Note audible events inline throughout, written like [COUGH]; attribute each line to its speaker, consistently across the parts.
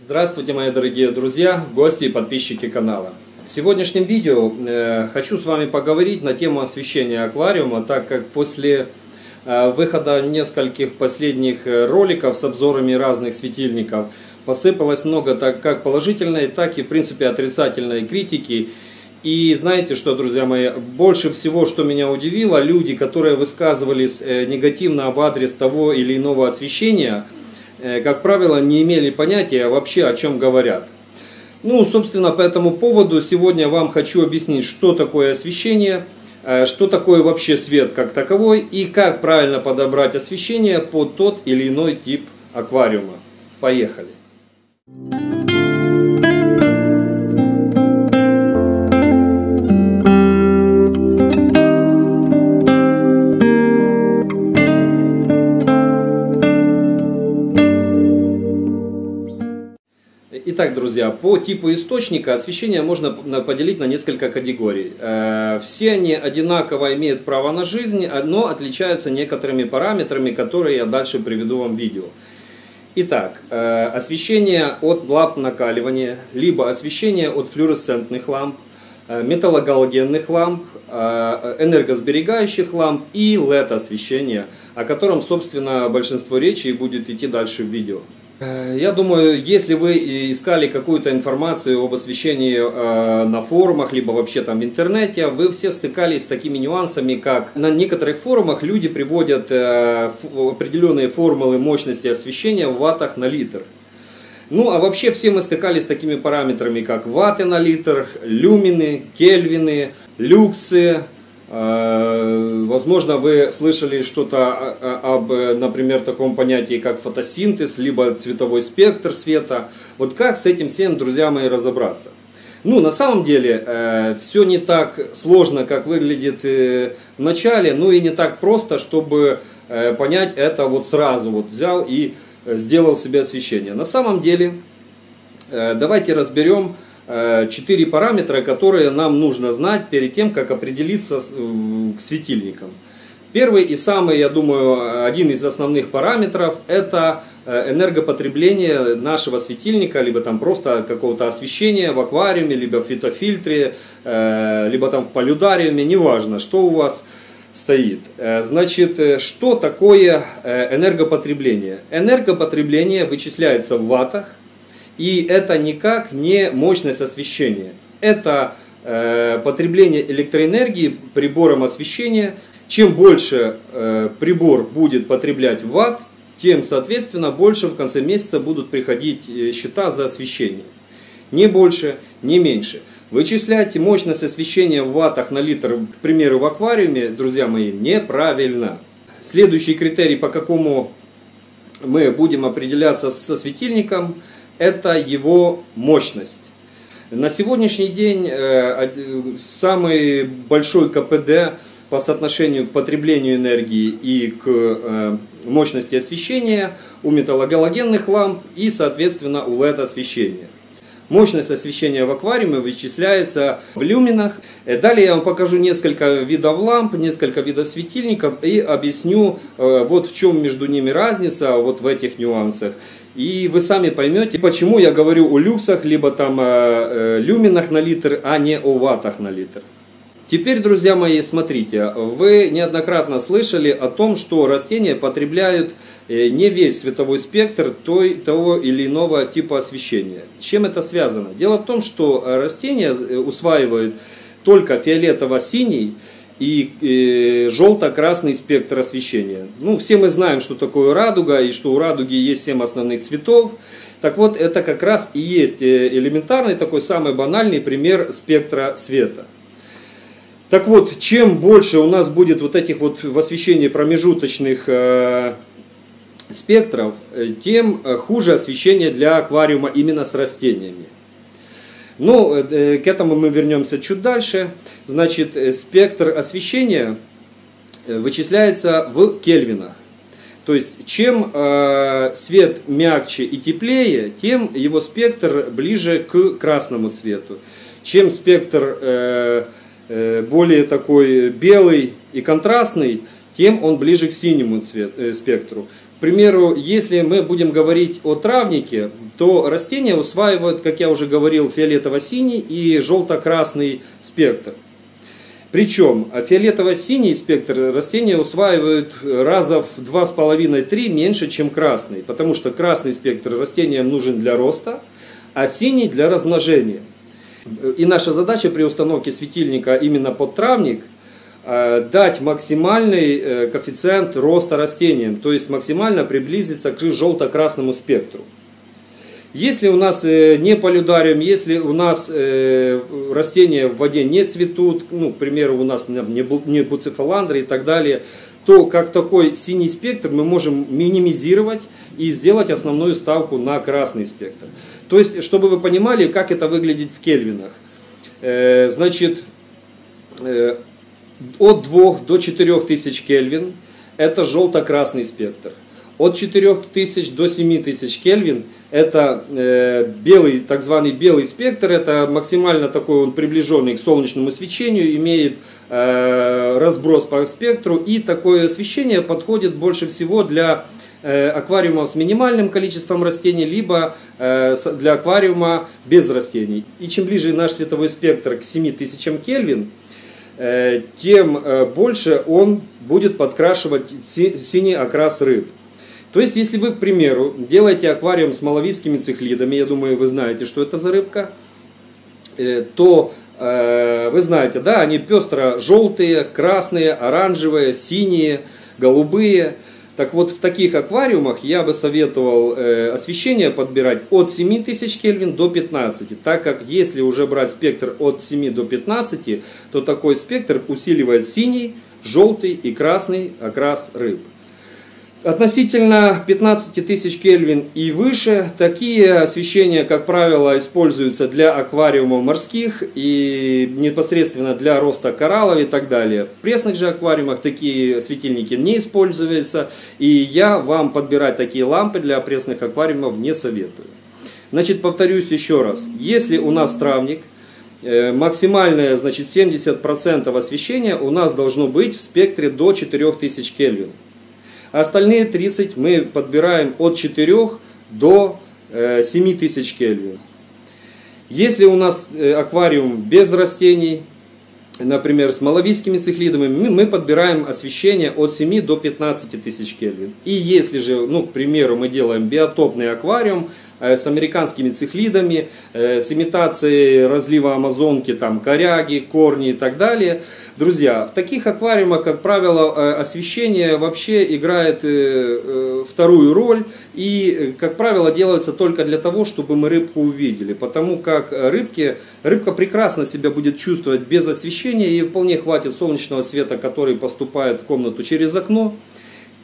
Speaker 1: Здравствуйте, мои дорогие друзья, гости и подписчики канала. В сегодняшнем видео э, хочу с вами поговорить на тему освещения аквариума, так как после э, выхода нескольких последних э, роликов с обзорами разных светильников посыпалось много так как положительной, так и в принципе отрицательной критики. И знаете что, друзья мои, больше всего, что меня удивило, люди, которые высказывались негативно в адрес того или иного освещения – как правило, не имели понятия вообще о чем говорят. Ну, собственно, по этому поводу сегодня вам хочу объяснить, что такое освещение, э, что такое вообще свет как таковой и как правильно подобрать освещение под тот или иной тип аквариума. Поехали! Итак, друзья, по типу источника освещение можно поделить на несколько категорий. Э, все они одинаково имеют право на жизнь, но отличаются некоторыми параметрами, которые я дальше приведу вам в видео. Итак, э, освещение от ламп накаливания, либо освещение от флуоресцентных ламп, э, металлогалогенных ламп, энергосберегающих ламп и LED освещение, о котором, собственно, большинство речи будет идти дальше в видео. Э, я думаю, если вы искали какую-то информацию об освещении э, на форумах, либо вообще там в интернете, вы все стыкались с такими нюансами, как на некоторых форумах люди приводят э, определенные формулы мощности освещения в ваттах на литр. Ну, а вообще все мы стыкались с такими параметрами, как ватты на литр, люмины, кельвины, люксы, Э, возможно, вы слышали что-то об, например, таком понятии, как фотосинтез, либо цветовой спектр света. Вот как с этим всем, друзья мои, разобраться? Ну, на самом деле, э, все не так сложно, как выглядит э, в начале, ну и не так просто, чтобы э, понять это вот сразу, вот взял и э, сделал себе освещение. На самом деле, э, давайте разберем, Э, четыре параметра, которые нам нужно знать перед тем, как определиться к светильникам. Первый и самый, я думаю, один из основных параметров – это э, энергопотребление нашего светильника, либо там просто какого-то освещения в аквариуме, либо в фитофильтре, э, либо там в полюдариуме, неважно, что у вас стоит. Значит, что такое энергопотребление? Энергопотребление вычисляется в ваттах, и это никак не мощность освещения. Это э, потребление электроэнергии прибором освещения. Чем больше э, прибор будет потреблять ватт, тем, соответственно, больше в конце месяца будут приходить э, счета за освещение. Не больше, не меньше. Вычислять мощность освещения в ваттах на литр, к примеру, в аквариуме, друзья мои, неправильно. Следующий критерий, по какому мы будем определяться со светильником – это его мощность. На сегодняшний день э, самый большой КПД по соотношению к потреблению энергии и к э, мощности освещения у металлогалогенных ламп и, соответственно, у LED освещения. Мощность освещения в аквариуме вычисляется в люминах. Э, далее я вам покажу несколько видов ламп, несколько видов светильников и объясню, вот в чем между ними разница, вот в этих нюансах. И вы сами поймете, почему я говорю о люксах, либо там э, люминах на литр, а не о ваттах на литр. Теперь, друзья мои, смотрите, вы неоднократно слышали о том, что растения потребляют э, не весь световой спектр той, того или иного типа освещения. С чем это связано? Дело в том, что растения э, усваивают только фиолетово-синий, и э, желто-красный спектр освещения. Ну, все мы знаем, что такое радуга, и что у радуги есть 7 основных цветов. Так вот, это как раз и есть э, элементарный, такой самый банальный пример спектра света. Так вот, чем больше у нас будет вот этих вот в освещении промежуточных э, спектров, э, тем э, хуже освещение для аквариума именно с растениями. Ну, э, к этому мы вернемся чуть дальше. Значит, э, спектр освещения э, вычисляется в кельвинах. То есть, чем э, свет мягче и теплее, тем его спектр ближе к красному цвету. Чем спектр э, э, более такой белый и контрастный, тем он ближе к синему цвет, э, спектру. К примеру, если мы будем говорить о травнике, то растения усваивают, как я уже говорил, фиолетово-синий и желто-красный спектр. Причем фиолетово-синий спектр растения усваивают раза в 2,5-3 меньше, чем красный, потому что красный спектр растениям нужен для роста, а синий для размножения. И наша задача при установке светильника именно под травник дать максимальный э, коэффициент роста растениям, то есть максимально приблизиться к желто-красному спектру. Если у нас э, не полюдариум, если у нас э, растения в воде не цветут, ну, к примеру, у нас не буцефаландры и так далее, то как такой синий спектр мы можем минимизировать и сделать основную ставку на красный спектр. То есть, чтобы вы понимали, как это выглядит в кельвинах. Э, значит, от 2 до 4 тысяч кельвин это желто-красный спектр. От 4000 до 7000 Кельвин это э, белый, так званый белый спектр, это максимально такой он приближенный к солнечному свечению, имеет э, разброс по спектру и такое освещение подходит больше всего для э, аквариумов с минимальным количеством растений, либо э, для аквариума без растений. И чем ближе наш световой спектр к 7000 Кельвин, тем э, больше он будет подкрашивать синий окрас рыб. То есть, если вы, к примеру, делаете аквариум с малавийскими цихлидами, я думаю, вы знаете, что это за рыбка, э, то э, вы знаете, да, они пестро-желтые, красные, оранжевые, синие, голубые. Так вот, в таких аквариумах я бы советовал э, освещение подбирать от 7000 Кельвин до 15, так как если уже брать спектр от 7 до 15, то такой спектр усиливает синий, желтый и красный окрас рыб. Относительно 15 тысяч Кельвин и выше, такие освещения, как правило, используются для аквариумов морских и непосредственно для роста кораллов и так далее. В пресных же аквариумах такие светильники не используются, и я вам подбирать такие лампы для пресных аквариумов не советую. Значит, повторюсь еще раз, если у нас травник, э, максимальное, значит, 70% освещения у нас должно быть в спектре до 4000 Кельвин. А остальные 30 мы подбираем от 4 до 7000 э, Кельвин. Если у нас э, аквариум без растений, например, с малавийскими цихлидами, мы подбираем освещение от 7 до 15 тысяч Кельвин. И если же, ну, к примеру, мы делаем биотопный аквариум, с американскими цихлидами, э, с имитацией разлива Амазонки, там, коряги, корни и так далее. Друзья, в таких аквариумах, как правило, э, освещение вообще играет вторую роль и, как правило, делается только для того, чтобы мы рыбку увидели, потому как рыбки, рыбка прекрасно себя будет чувствовать без освещения и вполне хватит солнечного света, который поступает в комнату через окно.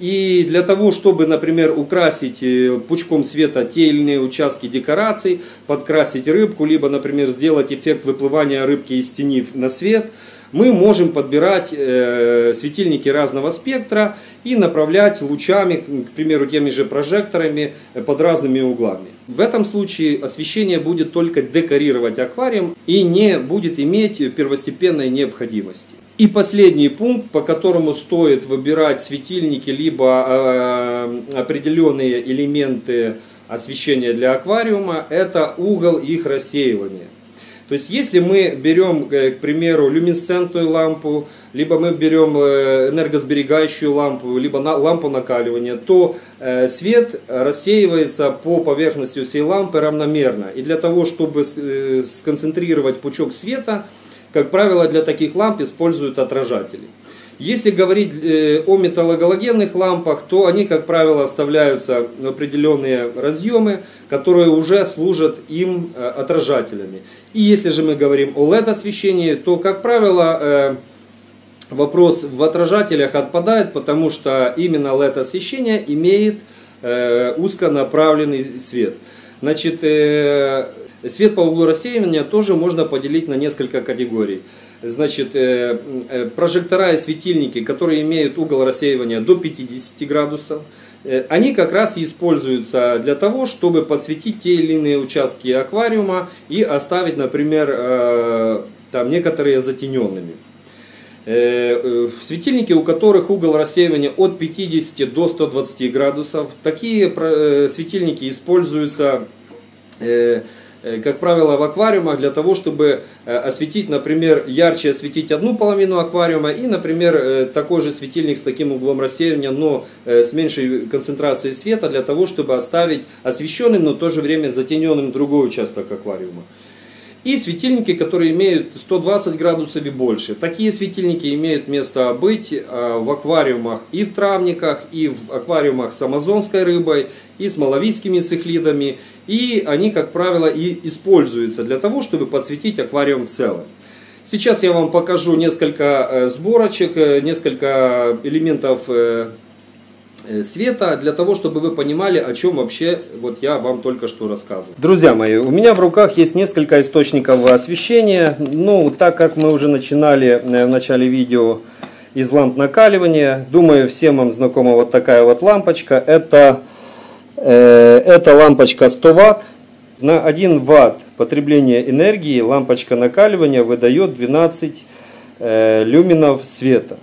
Speaker 1: И для того, чтобы, например, украсить э, пучком света те или иные участки декораций, подкрасить рыбку, либо, например, сделать эффект выплывания рыбки из тени на свет, мы можем подбирать э, светильники разного спектра и направлять лучами, к примеру, теми же прожекторами э, под разными углами. В этом случае освещение будет только декорировать аквариум и не будет иметь первостепенной необходимости. И последний пункт, по которому стоит выбирать светильники, либо э, определенные элементы освещения для аквариума, это угол их рассеивания. То есть, если мы берем, э, к примеру, люминесцентную лампу, либо мы берем э, энергосберегающую лампу, либо лампу накаливания, то э, свет рассеивается по поверхности всей лампы равномерно. И для того, чтобы сконцентрировать пучок света, как правило, для таких ламп используют отражатели. Если говорить э, о металлогалогенных лампах, то они, как правило, вставляются в определенные разъемы, которые уже служат им э, отражателями. И если же мы говорим о LED-освещении, то, как правило, э, вопрос в отражателях отпадает, потому что именно LED-освещение имеет узконаправленный свет. Значит, Свет по углу рассеивания тоже можно поделить на несколько категорий. Значит, э, э, прожектора и светильники, которые имеют угол рассеивания до 50 градусов, э, они как раз и используются для того, чтобы подсветить те или иные участки аквариума и оставить, например, там некоторые затененными. Светильники, у которых угол рассеивания от 50 до 120 градусов. Такие светильники используются как правило, в аквариумах для того, чтобы э, осветить, например, ярче осветить одну половину аквариума и, например, э, такой же светильник с таким углом рассеивания, но с меньшей концентрацией света для того, чтобы оставить освещенным, но в то же время затененным другой участок аквариума и светильники, которые имеют 120 градусов и больше. Такие светильники имеют место быть э, в аквариумах и в травниках, и в аквариумах с амазонской рыбой, и с малавийскими цихлидами. И они, как правило, и используются для того, чтобы подсветить аквариум в целом. Сейчас я вам покажу несколько э, сборочек, э, несколько элементов Э, света, для того, чтобы вы понимали, о чем вообще вот я вам только что рассказывал. Друзья мои, у меня в руках есть несколько источников освещения. Ну, так как мы уже начинали э, в начале видео из ламп накаливания, думаю, всем вам знакома вот такая вот лампочка. Это, э, это лампочка 100 Вт. На 1 Вт потребления энергии лампочка накаливания выдает 12 э, люминов света.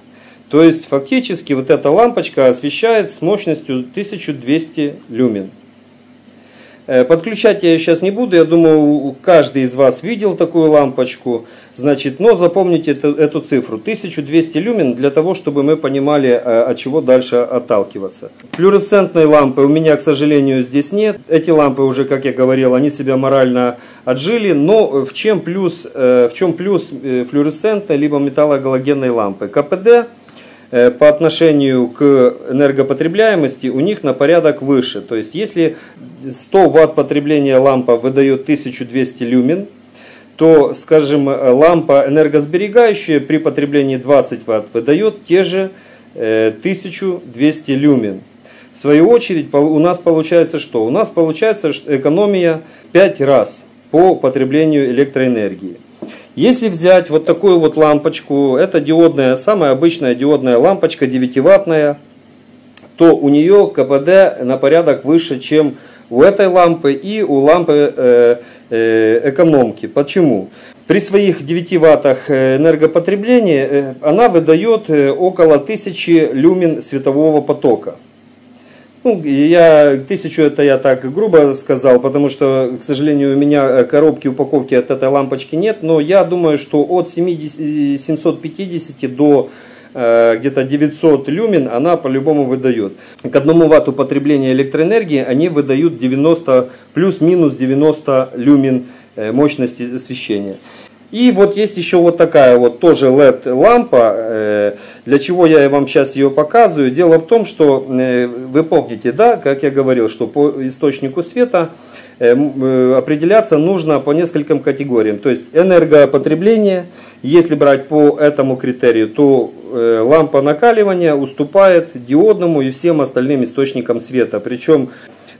Speaker 1: То есть фактически вот эта лампочка освещает с мощностью 1200 люмен. Э, подключать я ее сейчас не буду, я думаю, каждый из вас видел такую лампочку. Значит, но запомните эту, эту цифру. 1200 люмен для того, чтобы мы понимали, э, от чего дальше отталкиваться. Флюоресцентной лампы у меня, к сожалению, здесь нет. Эти лампы уже, как я говорил, они себя морально отжили. Но в чем плюс, э, в чем плюс флюоресцентной либо металлогалогенной лампы? КПД по отношению к энергопотребляемости у них на порядок выше. То есть если 100 ватт потребления лампа выдает 1200 люмен, то, скажем, лампа энергосберегающая при потреблении 20 ватт выдает те же 1200 э, люмен. В свою очередь у нас получается что? У нас получается экономия 5 раз по потреблению электроэнергии. Если взять вот такую вот лампочку, это диодная, самая обычная диодная лампочка 9-ваттная, то у нее КПД на порядок выше, чем у этой лампы и у лампы э, э, экономки. Почему? При своих 9 ваттах э, энергопотребления она выдает около 1000 люмен светового потока. Ну, я тысячу это я так грубо сказал, потому что, к сожалению, у меня э, коробки упаковки от этой лампочки нет, но я думаю, что от 70, 750 до э, где-то 900 люмен она по-любому выдает. К одному ватту потребления электроэнергии они выдают 90, плюс-минус 90 люмен э, мощности освещения. И вот есть еще вот такая вот тоже LED лампа. Э, для чего я вам сейчас ее показываю? Дело в том, что э, вы помните, да, как я говорил, что по источнику света э, определяться нужно по нескольким категориям. То есть энергопотребление, если брать по этому критерию, то лампа накаливания уступает диодному и всем остальным источникам света. Причем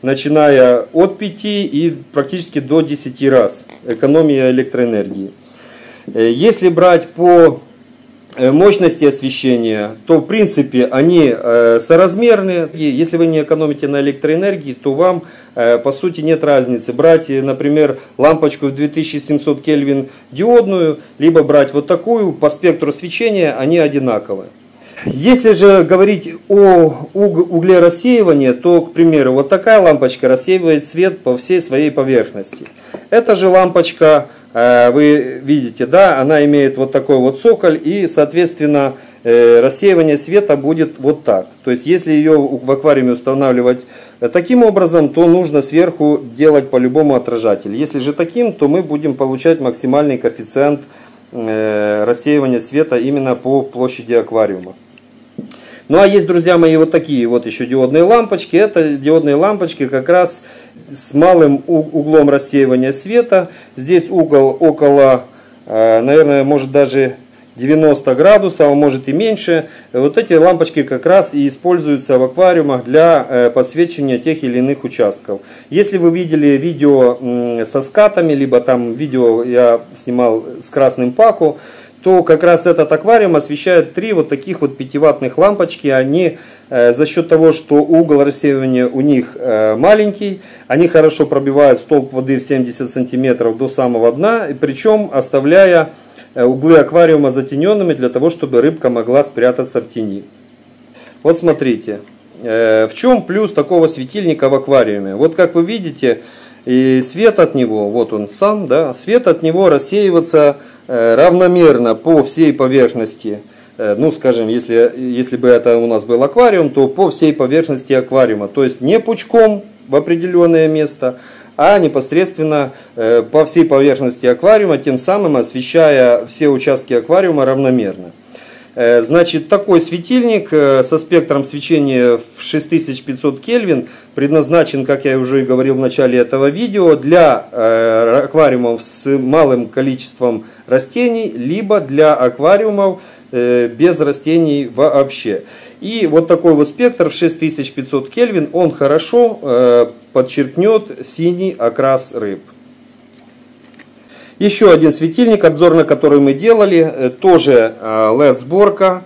Speaker 1: начиная от 5 и практически до 10 раз экономия электроэнергии. Э, если брать по э, мощности освещения, то в принципе они э, соразмерны. Если вы не экономите на электроэнергии, то вам по сути нет разницы. Брать, например, лампочку в 2700 Кельвин диодную, либо брать вот такую, по спектру свечения они одинаковые. Если же говорить о угле рассеивания, то, к примеру, вот такая лампочка рассеивает свет по всей своей поверхности. Эта же лампочка вы видите, да, она имеет вот такой вот цоколь и, соответственно, э, рассеивание света будет вот так. То есть, если ее в аквариуме устанавливать э, таким образом, то нужно сверху делать по-любому отражатель. Если же таким, то мы будем получать максимальный коэффициент рассеивания света именно по площади аквариума. Ну а есть, друзья мои, вот такие вот еще диодные лампочки. Это диодные лампочки как раз с малым углом рассеивания света. Здесь угол около, э, наверное, может даже 90 градусов, а может и меньше. Вот эти лампочки как раз и используются в аквариумах для э, подсвечивания тех или иных участков. Если вы видели видео со скатами, либо там видео я снимал с красным паку, то как раз этот аквариум освещает три вот таких вот 5-ваттных лампочки. Они э, за счет того, что угол рассеивания у них э, маленький, они хорошо пробивают столб воды в 70 сантиметров до самого дна, причем оставляя углы аквариума затененными для того, чтобы рыбка могла спрятаться в тени. Вот смотрите, в чем плюс такого светильника в аквариуме? Вот как вы видите, и свет от него, вот он сам, да, свет от него рассеиваться равномерно по всей поверхности Э, ну, скажем, если, если бы это у нас был аквариум, то по всей поверхности аквариума. То есть не пучком в определенное место, а непосредственно э, по всей поверхности аквариума, тем самым освещая все участки аквариума равномерно. Э, значит, такой светильник со спектром свечения в 6500 Кельвин предназначен, как я уже говорил в начале этого видео, для аквариумов с малым количеством растений, либо для аквариумов Э, без растений вообще. И вот такой вот спектр в 6500 Кельвин, он хорошо э, подчеркнет синий окрас рыб. Еще один светильник, обзор на который мы делали, э, тоже LED-сборка.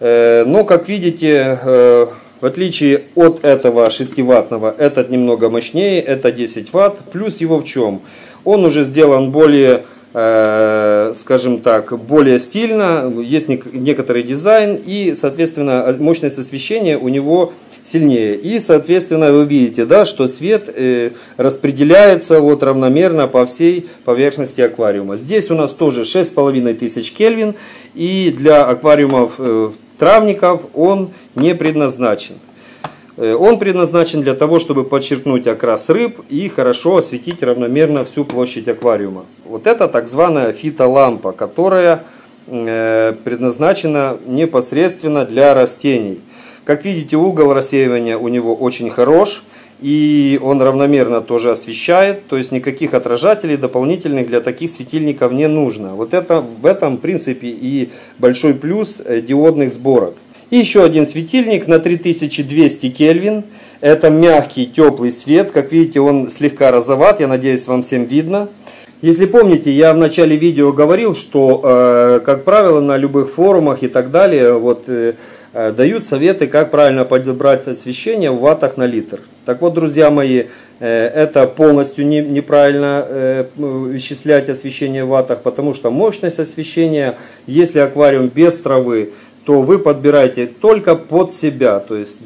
Speaker 1: Но, как видите, в отличие от этого 6-ваттного, этот немного мощнее, это 10 ватт. Плюс его в чем? Он уже сделан более Э, скажем так, более стильно, есть некоторый дизайн и, соответственно, мощность освещения у него сильнее. И, соответственно, вы видите, да, что свет э, распределяется вот равномерно по всей поверхности аквариума. Здесь у нас тоже 6500 Кельвин, и для аквариумов э, травников он не предназначен. Э, он предназначен для того, чтобы подчеркнуть окрас рыб и хорошо осветить равномерно всю площадь аквариума. Вот это так званая фитолампа, которая э, предназначена непосредственно для растений. Как видите, угол рассеивания у него очень хорош, и он равномерно тоже освещает, то есть никаких отражателей дополнительных для таких светильников не нужно. Вот это в этом принципе и большой плюс э, диодных сборок. И еще один светильник на 3200 Кельвин. Это мягкий теплый свет. Как видите, он слегка розоват. Я надеюсь, вам всем видно. Если помните, я в начале видео говорил, что, э, как правило, на любых форумах и так далее, вот, э дают советы, как правильно подобрать освещение в ваттах на литр. Так вот, друзья мои, э, это полностью не, неправильно э, исчислять освещение в ваттах, потому что мощность освещения, если аквариум без травы, то вы подбираете только под себя, то есть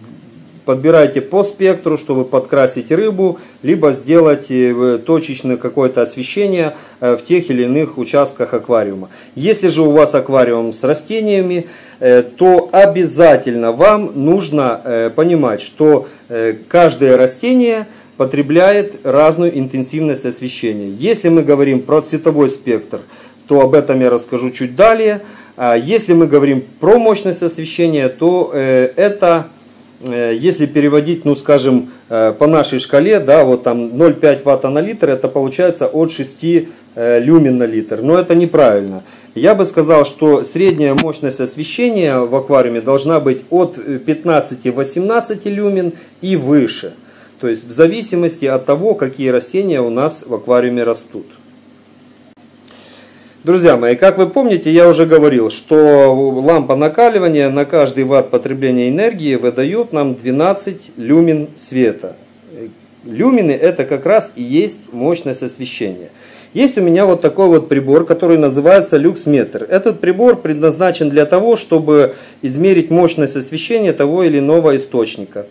Speaker 1: подбираете по спектру, чтобы подкрасить рыбу, либо сделать э, точечное какое-то освещение э, в тех или иных участках аквариума. Если же у вас аквариум с растениями, э, то обязательно вам нужно понимать, что каждое растение потребляет разную интенсивность освещения. Если мы говорим про цветовой спектр, то об этом я расскажу чуть далее. А если мы говорим про мощность освещения, то это, если переводить, ну скажем, э, по нашей шкале, да, вот там 0,5 ватта на литр, это получается от 6 люмен на литр. Но это неправильно. Я бы сказал, что средняя мощность освещения в аквариуме должна быть от 15-18 люмен и выше. То есть в зависимости от того, какие растения у нас в аквариуме растут. Друзья мои, как вы помните, я уже говорил, что лампа накаливания на каждый ватт потребления энергии выдает нам 12 люмен света. Люмины это как раз и есть мощность освещения. Есть у меня вот такой вот прибор, который называется люксметр. Этот прибор предназначен для того, чтобы измерить мощность освещения того или иного источника.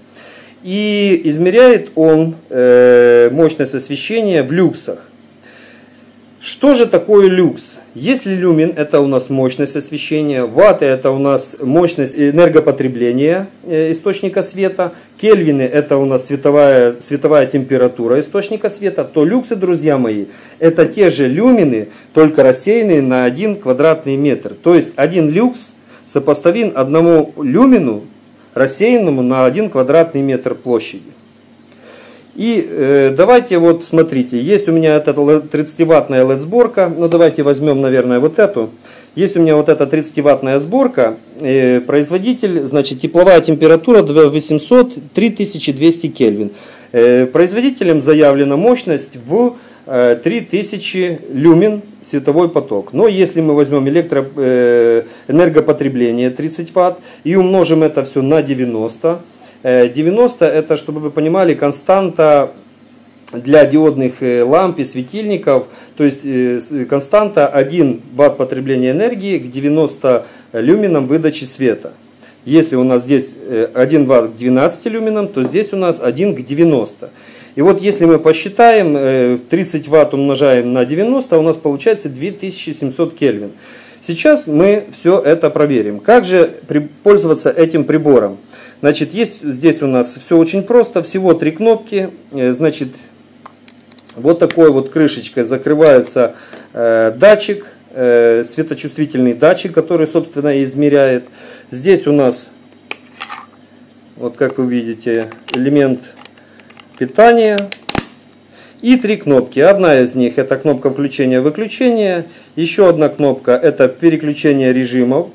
Speaker 1: И измеряет он э, мощность освещения в люксах. Что же такое люкс? Если люмен это у нас мощность освещения, ватты это у нас мощность энергопотребления э, источника света, кельвины это у нас световая, световая температура источника света, то люксы, друзья мои, это те же люмины, только рассеянные на 1 квадратный метр. То есть один люкс сопоставим одному люмину, рассеянному на 1 квадратный метр площади. И э, давайте вот смотрите, есть у меня эта 30-ваттная LED-сборка, ну давайте возьмем, наверное, вот эту. Есть у меня вот эта 30-ваттная сборка, э, производитель, значит, тепловая температура 2800-3200 Кельвин. Э, производителем заявлена мощность в э, 3000 люмен световой поток. Но если мы возьмем электро, э, энергопотребление 30 Вт и умножим это все на 90, 90 э, это, чтобы вы понимали, константа для диодных ламп и светильников, то есть константа 1 Вт потребления энергии к 90 люменам выдачи света. Если у нас здесь 1 Вт к 12 люменам, то здесь у нас 1 к 90. И вот если мы посчитаем, 30 Вт умножаем на 90, у нас получается 2700 Кельвин. Сейчас мы все это проверим. Как же пользоваться этим прибором? Значит, есть здесь у нас все очень просто. Всего три кнопки. Э, значит, вот такой вот крышечкой закрывается э, датчик, э, светочувствительный датчик, который, собственно, измеряет. Здесь у нас, вот как вы видите, элемент питания и три кнопки. Одна из них это кнопка включения-выключения. Еще одна кнопка это переключение режимов.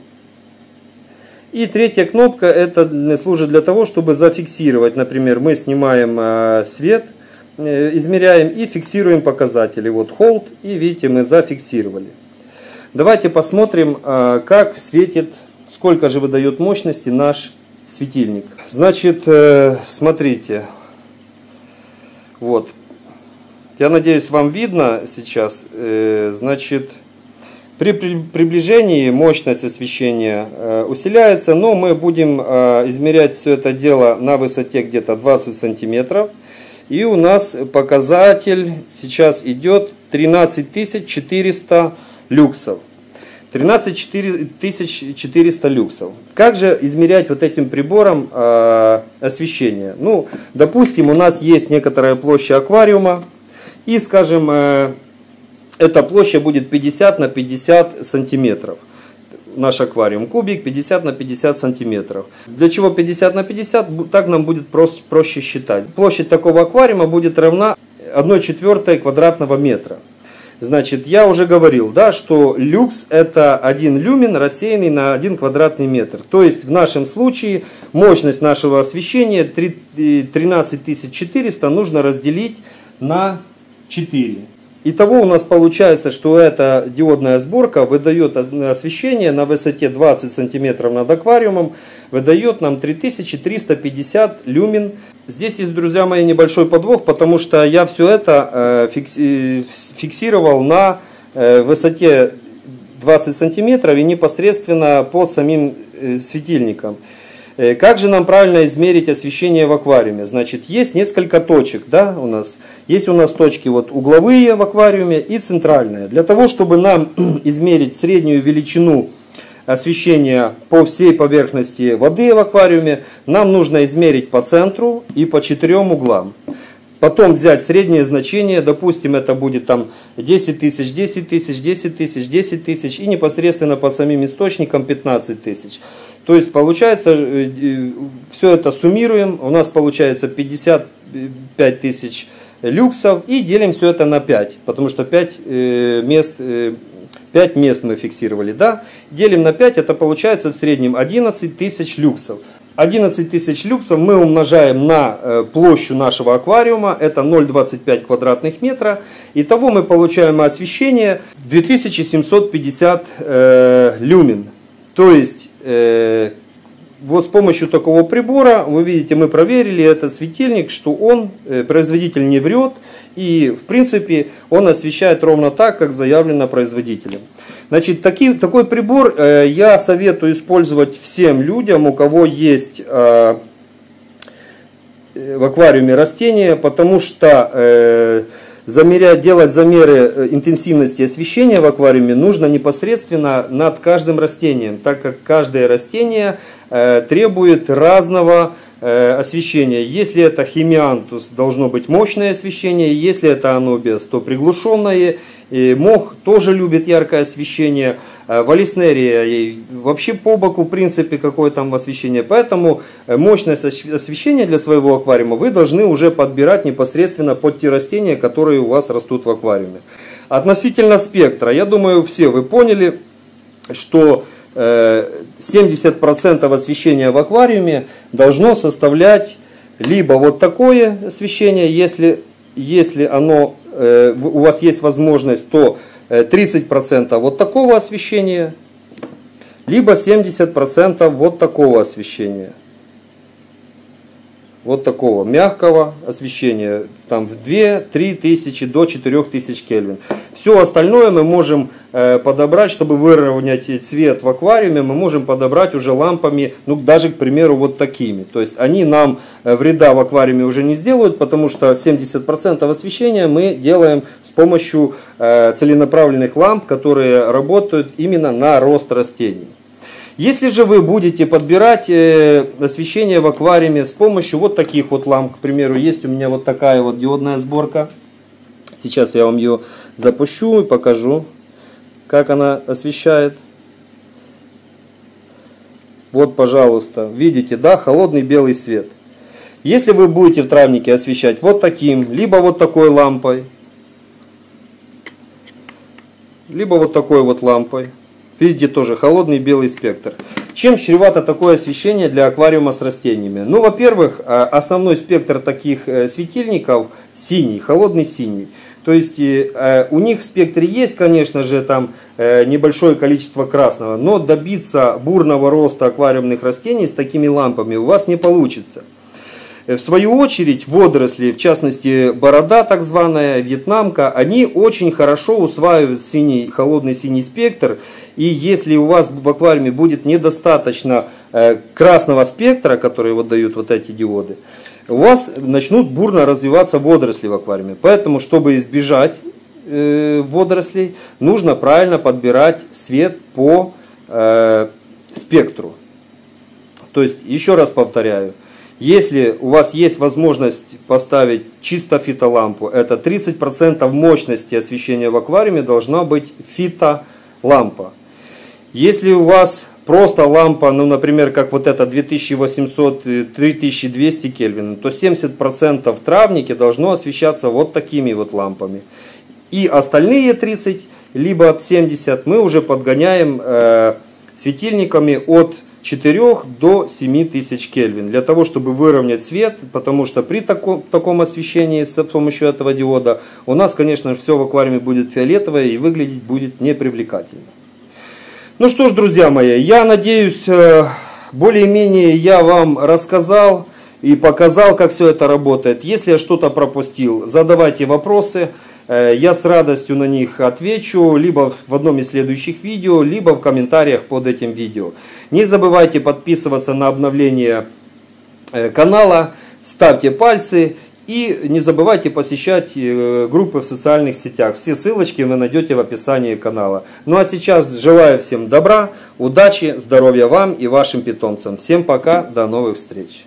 Speaker 1: И третья кнопка это служит для того, чтобы зафиксировать. Например, мы снимаем э, свет, э, измеряем и фиксируем показатели. Вот hold и видите мы зафиксировали. Давайте посмотрим, э, как светит, сколько же выдает мощности наш светильник. Значит, смотрите. Вот, я надеюсь, вам видно сейчас. Значит, при приближении мощность освещения э, усиляется, но мы будем э, измерять все это дело на высоте где-то 20 сантиметров. И у нас показатель сейчас идет 13400 люксов. 13400 люксов. Как же измерять вот этим прибором э, освещение? Ну, допустим, у нас есть некоторая площадь аквариума, и, скажем, эта площадь будет 50 на 50 сантиметров. Наш аквариум кубик 50 на 50 сантиметров. Для чего 50 на 50? Так нам будет проще считать. Площадь такого аквариума будет равна 1 четвертой квадратного метра. Значит, я уже говорил, да, что люкс это 1 люмен, рассеянный на 1 квадратный метр. То есть в нашем случае мощность нашего освещения 13400 нужно разделить на 4. Итого у нас получается, что эта диодная сборка выдает освещение на высоте 20 см над аквариумом, выдает нам 3350 люмен. Здесь есть, друзья мои, небольшой подвох, потому что я все это э, фиксировал на э, высоте 20 см и непосредственно под самим э, светильником. Э, как же нам правильно измерить освещение в аквариуме? Значит, есть несколько точек, да, у нас. Есть у нас точки вот угловые в аквариуме и центральные. Для того, чтобы нам [CLEARS THROAT] измерить среднюю величину освещения по всей поверхности воды в аквариуме, нам нужно измерить по центру и по четырем углам. Потом взять среднее значение, допустим, это будет там 10 тысяч, 10 тысяч, 10 тысяч, 10 тысяч и непосредственно по самим источникам 15 тысяч. То есть получается, э, э, все это суммируем, у нас получается 55 тысяч люксов и делим все это на 5, потому что 5 э, мест, 5 мест мы фиксировали, да? Делим на 5, это получается в среднем 11 тысяч люксов. 11 тысяч люксов мы умножаем на площадь нашего аквариума, это 0,25 квадратных метра. Итого мы получаем освещение 2750 э, люмен. То есть, э, вот с помощью такого прибора, вы видите, мы проверили этот светильник, что он, э, производитель не врет, и в принципе он освещает ровно так, как заявлено производителем. Значит, таки, такой прибор э, я советую использовать всем людям, у кого есть э, в аквариуме растения, потому что э, замерять, делать замеры э, интенсивности освещения в аквариуме нужно непосредственно над каждым растением, так как каждое растение э, требует разного э, освещения. Если это химиантус, должно быть мощное освещение, если это анубиас, то приглушенное, и мох тоже любит яркое освещение. Э, Валиснерия вообще по боку, в принципе, какое там освещение. Поэтому э, мощность освещения для своего аквариума вы должны уже подбирать непосредственно под те растения, которые у вас растут в аквариуме. Относительно спектра, я думаю, все вы поняли, что 70% э, освещения в аквариуме должно составлять либо вот такое освещение, если, если оно Э, у вас есть возможность, то 30% э, вот такого освещения, либо 70% вот такого освещения. Вот такого мягкого освещения, там в 2-3 тысячи до 4 тысяч Кельвин. Все остальное мы можем э, подобрать, чтобы выровнять цвет в аквариуме, мы можем подобрать уже лампами, ну даже, к примеру, вот такими. То есть они нам э, вреда в аквариуме уже не сделают, потому что 70% освещения мы делаем с помощью э, целенаправленных ламп, которые работают именно на рост растений. Если же вы будете подбирать э, освещение в аквариуме с помощью вот таких вот ламп, к примеру, есть у меня вот такая вот диодная сборка. Сейчас я вам ее запущу и покажу, как она освещает. Вот, пожалуйста, видите, да, холодный белый свет. Если вы будете в травнике освещать вот таким, либо вот такой лампой, либо вот такой вот лампой, Видите, тоже холодный белый спектр. Чем чревато такое освещение для аквариума с растениями? Ну, во-первых, а, основной спектр таких э, светильников синий, холодный синий. То есть э, у них в спектре есть, конечно же, там э, небольшое количество красного, но добиться бурного роста аквариумных растений с такими лампами у вас не получится. В свою очередь, водоросли, в частности борода так званая, вьетнамка, они очень хорошо усваивают синий, холодный синий спектр. И если у вас в аквариуме будет недостаточно э, красного спектра, который вот дают вот эти диоды, у вас начнут бурно развиваться водоросли в аквариуме. Поэтому, чтобы избежать э, водорослей, нужно правильно подбирать свет по э, спектру. То есть, еще раз повторяю, если у вас есть возможность поставить чисто фитолампу, это 30% мощности освещения в аквариуме должна быть фитолампа. Если у вас просто лампа, ну, например, как вот эта 2800-3200 Кельвин, то 70% травники должно освещаться вот такими вот лампами. И остальные 30, либо от 70 мы уже подгоняем э, светильниками от 4 до 7 тысяч Кельвин. Для того, чтобы выровнять свет, потому что при таком, освещении с помощью этого диода у нас, конечно, все в аквариуме будет фиолетовое и выглядеть будет непривлекательно. Ну что ж, друзья мои, я надеюсь, э, более-менее я вам рассказал и показал, как все это работает. Если я что-то пропустил, задавайте вопросы. Э, я с радостью на них отвечу либо в одном из следующих видео, либо в комментариях под этим видео. Не забывайте подписываться на обновление э, канала, ставьте пальцы и не забывайте посещать э, группы в социальных сетях. Все ссылочки вы найдете в описании канала. Ну а сейчас желаю всем добра, удачи, здоровья вам и вашим питомцам. Всем пока, до новых встреч.